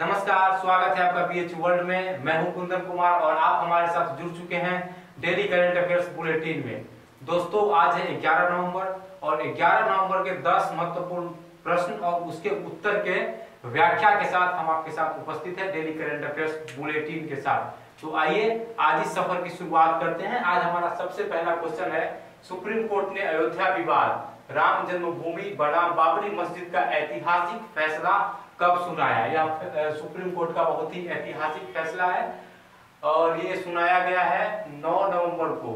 नमस्कार, स्वागत है आपका बीएच वर्ल्ड में। मैं हूँ कुंदन कुमार और आप हमारे साथ जुड़ चुके हैं डेली करंट अफेयर्स बुलेटिन में। दोस्तों, आज है 11 नवंबर और 11 नवंबर के 10 महत्वपूर्ण प्रश्न और उसके उत्तर के व्याख्या के साथ हम आपके साथ उपस्थित है डेली करंट अफेयर्स बुलेटिन के साथ। तो आइए, आज इस सफ़र की शुरुआत करते हैं। आज हमारा सबसे पहला क्वेश्चन है, सुप्रीम कोर्ट ने अयोध्या विवाद, राम जन्मभूमि बनाम बाबरी मस्जिद का ऐतिहासिक फैसला कब सुनाया? यह सुप्रीम कोर्ट का बहुत ही ऐतिहासिक फैसला है और ये सुनाया गया है 9 नवंबर को।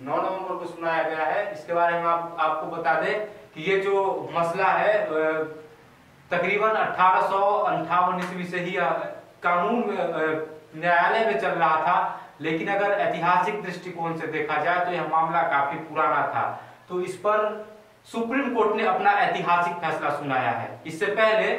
9 नवंबर को सुनाया गया है। इसके बारे में आप, आपको बता दें कि ये जो मसला है तकरीबन अठारह ईस्वी से ही कानून न्यायालय में चल रहा था लेकिन अगर ऐतिहासिक दृष्टिकोण से देखा जाए तो यह मामला काफ़ी पुराना था। तो इस पर सुप्रीम कोर्ट ने अपना ऐतिहासिक फैसला सुनाया है। इससे पहले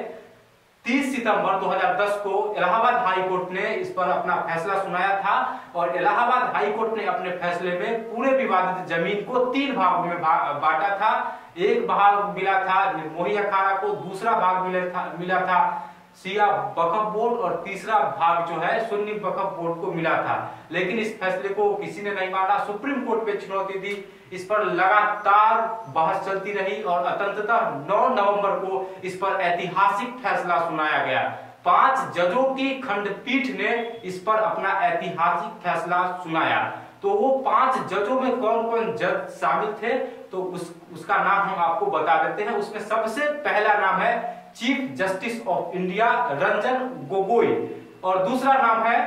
30 सितंबर 2010 को इलाहाबाद हाई कोर्ट ने इस पर अपना फैसला सुनाया था और इलाहाबाद हाई कोर्ट ने अपने फैसले में पूरे विवादित ज़मीन को तीन भागों में बांटा था। एक भाग मिला था मोहिया खाना को, दूसरा भाग मिला था मिला था सिया बकफ बोर्ड और तीसरा भाग जो है सुन्नी बकफ बोर्ड को मिला था। लेकिन इस फैसले को किसी ने नहीं माना। सुप्रीम कोर्ट में चुनौती दी। इस पर लगातार बहस चलती रही और अंततः 9 नवंबर को इस पर ऐतिहासिक फैसला सुनाया गया। पाँच जजों की खंडपीठ ने इस पर अपना ऐतिहासिक फैसला सुनाया। तो वो पाँच जजों में कौन कौन जज शामिल थे? तो उस, उसका नाम हम आपको बता देते हैं। उसमें सबसे पहला नाम है chief justice of India Ranjan Gogoi और दूसरा नाम है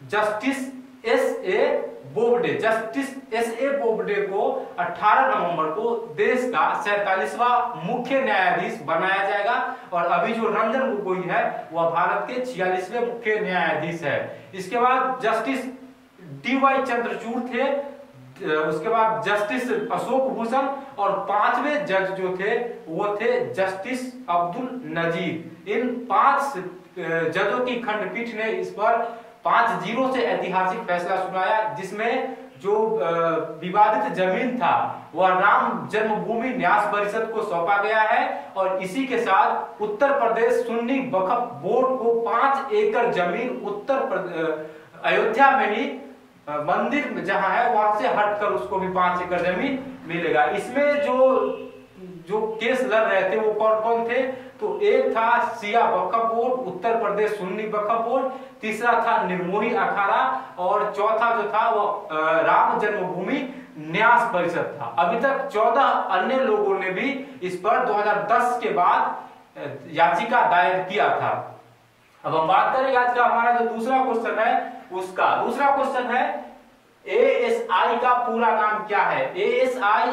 justice S A Bobde. Justice S A Bobde को 18 नवंबर को देश का सैतालीसवा मुख्य न्यायाधीश बनाया जाएगा और अभी जो रंजन गोगोई है, वह भारत के छियालीसवें मुख्य न्यायाधीश है। इसके बाद जस्टिस डी वाई चंद्रचूड़ थे उसके बाद जस्टिस अशोक भूषण और पांचवे जज जो थे, वो थे जस्टिस अब्दुल नजीर। इन पाँच जजों की खंडपीठ ने इस पर पाँच ज़ीरो से ऐतिहासिक फैसला सुनाया, जिसमें जो विवादित ज़मीन था, वह राम जन्मभूमि न्यास परिषद को सौंपा गया है और इसी के साथ उत्तर प्रदेश सुन्नी वक्फ बोर्ड को पाँच एकड़ ज़मीन उत्तर अयोध्या में ही मंदिर जहाँ है, वहाँ से हटकर उसको भी पाँच एकड़ ज़मीन मिलेगा। इसमें जो जो केस लड़ रहे थे, वो कौन कौन थे? तो एक था सिया बोर्ड उत्तर प्रदेश सुन्नी बोर्ड तीसरा था निर्मोही अखाड़ा, और चौथा जो था वो राम जन्मभूमि न्यास परिषद था। अभी तक चौदह अन्य लोगों ने भी इस पर 2010 के बाद याचिका दायर किया था। अब हम बात करें आज का हमारा जो दूसरा क्वेश्चन है, उसका। दूसरा क्वेश्चन है एएसआई का पूरा नाम क्या है? एएसआई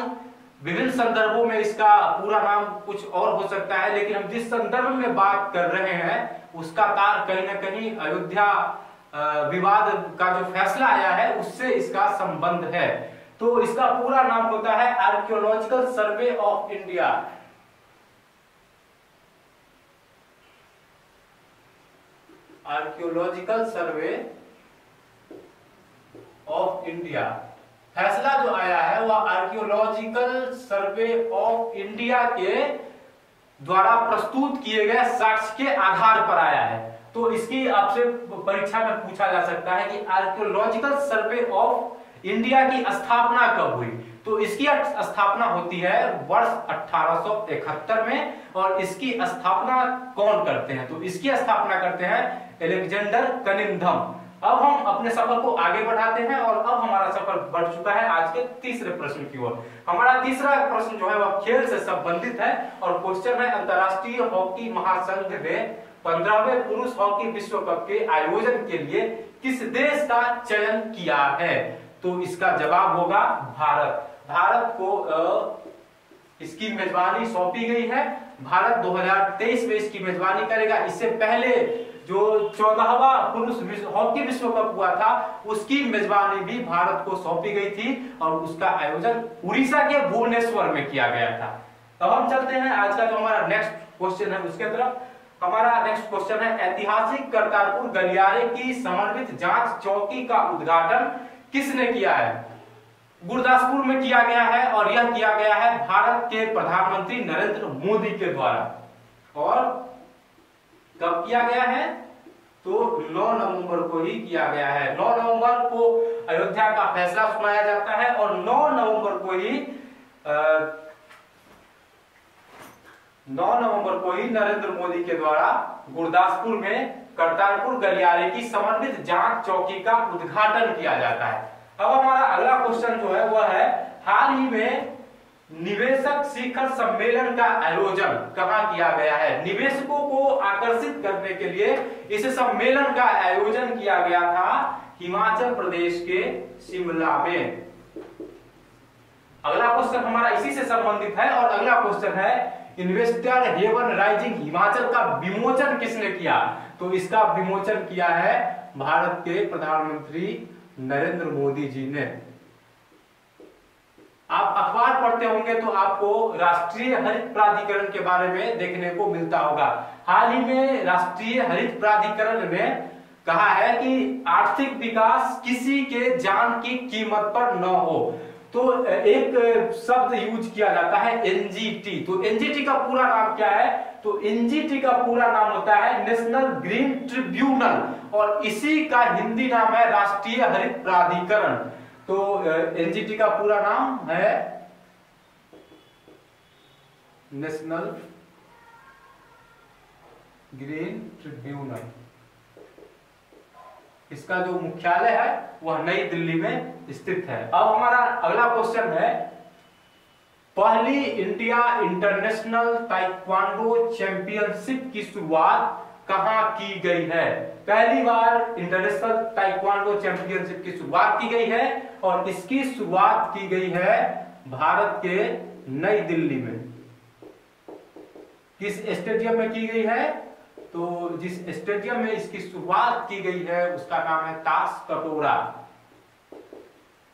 विभिन्न संदर्भों में इसका पूरा नाम कुछ और हो सकता है, लेकिन हम जिस संदर्भ में बात कर रहे हैं, उसका तार कहीं ना कहीं अयोध्या विवाद का जो फैसला आया है, उससे इसका संबंध है। तो इसका पूरा नाम होता है archaeological survey of India archaeological survey of India. फैसला जो आया है वह आर्कियोलॉजिकल सर्वे ऑफ़ इंडिया के द्वारा प्रस्तुत किए गए साक्ष्य के आधार पर आया है। तो इसकी आपसे परीक्षा में पूछा जा सकता है कि आर्कियोलॉजिकल सर्वे ऑफ़ इंडिया की स्थापना कब हुई? तो इसकी स्थापना होती है वर्ष 1871 में, और इसकी स्थापना कौन करते हैं? तो इसकी स्थापना करते हैं एलेक्जेंडर कनिंधम अब हम अपने सफ़र को आगे बढ़ाते हैं और अब हमारा सफ़र बढ़ चुका है आज के तीसरे प्रश्न की ओर। हमारा तीसरा प्रश्न जो है वह खेल से संबंधित है और क्वेश्चन है अंतरराष्ट्रीय हॉकी महासंघ ने पंद्रहवें पुरुष हॉकी विश्व कप के आयोजन के लिए किस देश का चयन किया है? तो इसका जवाब होगा भारत। भारत को इसकी मेजबानी सौंपी गई है। भारत 2023 में इसकी मेजबानी करेगा। इससे पहले जो चौदहवा पुरुष हॉकी विश्व कप हुआ था, उसकी मेजबानी भी भारत को सौंपी गई थी और उसका आयोजन उड़ीसा के भुवनेश्वर में किया गया था। अब हम चलते हैं। आज का जो हमारा नेक्स्ट क्वेश्चन है, उसके तरफ़। हमारा नेक्स्ट क्वेश्चन है, ऐतिहासिक करतारपुर गलियारे की समन्वित जाँच चौकी का उद्घाटन किसने किया है? गुरदासपुर में किया गया है और यह किया गया है भारत के प्रधानमंत्री नरेंद्र मोदी के द्वारा। और कब किया गया है? तो 9 नवंबर को ही किया गया है। 9 नवंबर को अयोध्या का फैसला सुनाया जाता है और 9 नवंबर को ही आ, 9 नवंबर को ही नरेंद्र मोदी के द्वारा गुरदासपुर में करतारपुर गलियारे की समन्वित जाँच चौकी का उद्घाटन किया जाता है। अब हमारा अगला क्वेश्चन जो है, वह है, हाल ही में निवेशक शिखर सम्मेलन का आयोजन कहाँ किया गया है? निवेशकों को आकर्षित करने के लिए इस सम्मेलन का आयोजन किया गया था हिमाचल प्रदेश के शिमला में। अगला क्वेश्चन हमारा इसी से संबंधित है और अगला क्वेश्चन है इन्वेस्टर हेवन राइजिंग हिमाचल का विमोचन किसने किया? तो इसका विमोचन किया है भारत के प्रधानमंत्री नरेंद्र मोदी जी ने। आप अखबार पढ़ते होंगे तो आपको राष्ट्रीय हरित प्राधिकरण के बारे में देखने को मिलता होगा। हाल ही में राष्ट्रीय हरित प्राधिकरण ने कहा है कि आर्थिक विकास किसी के जान की कीमत पर न हो। तो एक शब्द यूज़ किया जाता है एनजीटी तो एनजीटी का पूरा नाम क्या है? तो एनजीटी का पूरा नाम होता है नेशनल ग्रीन ट्रिब्यूनल और इसी का हिंदी नाम है राष्ट्रीय हरित प्राधिकरण। तो एनजीटी का पूरा नाम है नेशनल ग्रीन ट्रिब्यूनल इसका जो मुख्यालय है, वह नई दिल्ली में स्थित है। अब हमारा अगला क्वेश्चन है, पहली इंडिया इंटरनेशनल ताइक्वांडो चैंपियनशिप की शुरुआत कहाँ की गई है? पहली बार इंटरनेशनल ताइक्वांडो चैंपियनशिप की शुरुआत की गई है और इसकी शुरुआत की गई है भारत के नई दिल्ली में। किस स्टेडियम में की गई है? तो जिस स्टेडियम में इसकी शुरुआत की गई है, उसका नाम है ताश कटोरा।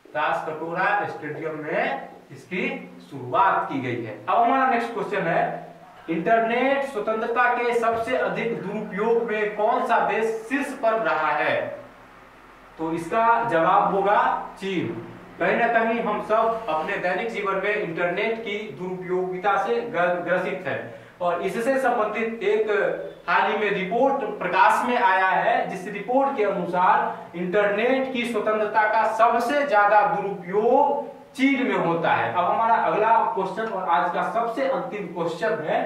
ताश कटोरा स्टेडियम में इसकी शुरुआत की गई है। अब हमारा नेक्स्ट क्वेश्चन है इंटरनेट स्वतंत्रता के सबसे अधिक दुरुपयोग में कौन सा देश शीर्ष पर रहा है? तो इसका जवाब होगा चीन। कहीं ना कहीं हम सब अपने दैनिक जीवन में इंटरनेट की दुरुपयोगिता से ग्रसित है। और इससे संबंधित एक, हाल ही में रिपोर्ट प्रकाश में आया है, जिस रिपोर्ट के अनुसार इंटरनेट की स्वतंत्रता का सबसे ज़्यादा दुरुपयोग चीन में होता है। अब हमारा अगला क्वेश्चन और आज का सबसे अंतिम क्वेश्चन है,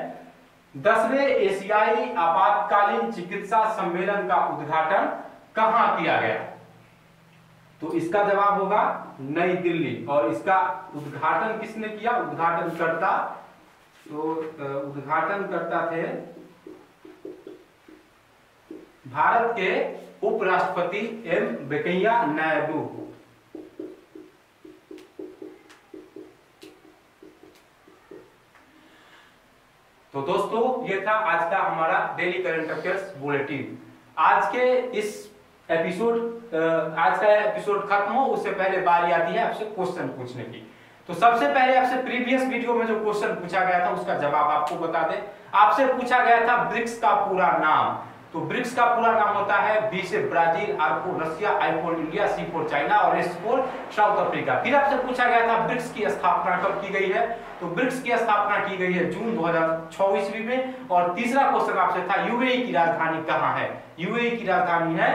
दसवें एशियाई आपातकालीन चिकित्सा सम्मेलन का उद्घाटन कहाँ किया गया? तो इसका जवाब होगा नई दिल्ली। और इसका उद्घाटन किसने किया? उद्घाटन करता तो उद्घाटन करता थे भारत के उपराष्ट्रपति एम वेंकैया नायडू। तो दोस्तों, ये था आज का हमारा डेली करंट अफेयर्स बुलेटिन आज के इस एपिसोड आज का एपिसोड खत्म हो, उससे पहले बारी आती है आपसे क्वेश्चन पूछने की। तो सबसे पहले आपसे प्रीवियस वीडियो में जो क्वेश्चन पूछा गया था, उसका जवाब आपको बता दें। आपसे पूछा गया था ब्रिक्स का पूरा नाम। तो ब्रिक्स का पूरा नाम होता है बी से Brazil, R for Russia I for India, C for China और एस फोर साउथ अफ्रीका। फिर आपसे पूछा गया था ब्रिक्स की स्थापना कब की गई है? तो ब्रिक्स की स्थापना की गई है जून 2006 ईस्वी में। और तीसरा क्वेश्चन आपसे था यूएई की राजधानी कहाँ है? यूएई की राजधानी है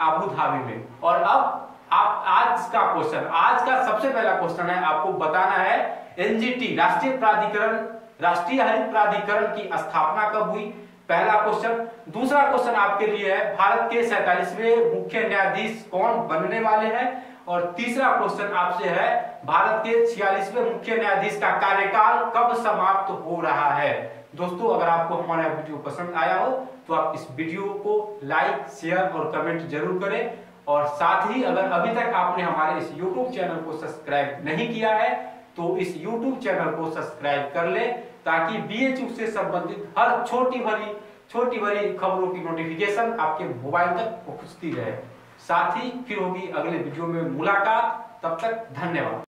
आबू धाबी में। और अब आप, आज का क्वेश्चन आज का सबसे पहला क्वेश्चन है, आपको बताना है एनजीटी राष्ट्रीय प्राधिकरण, राष्ट्रीय हरित प्राधिकरण की स्थापना कब हुई? पहला क्वेश्चन दूसरा क्वेश्चन आपके लिए है, भारत के सैतालीसवें मुख्य न्यायाधीश कौन बनने वाले हैं? और तीसरा क्वेश्चन आपसे है, भारत के छियालीसवें मुख्य न्यायाधीश का कार्यकाल कब समाप्त हो रहा है? दोस्तों, अगर आपको हमारा वीडियो पसंद आया हो तो आप इस वीडियो को लाइक शेयर और कमेंट ज़रूर करें। और साथ ही अगर अभी तक आपने हमारे इस YouTube चैनल को सब्सक्राइब नहीं किया है तो इस YouTube चैनल को सब्सक्राइब कर ले, ताकि बीएचयू से संबंधित हर छोटी भरी छोटी भरी खबरों की नोटिफिकेशन आपके मोबाइल तक पहुँचती रहे। साथ ही फिर होगी अगले वीडियो में मुलाकात। तब तक धन्यवाद।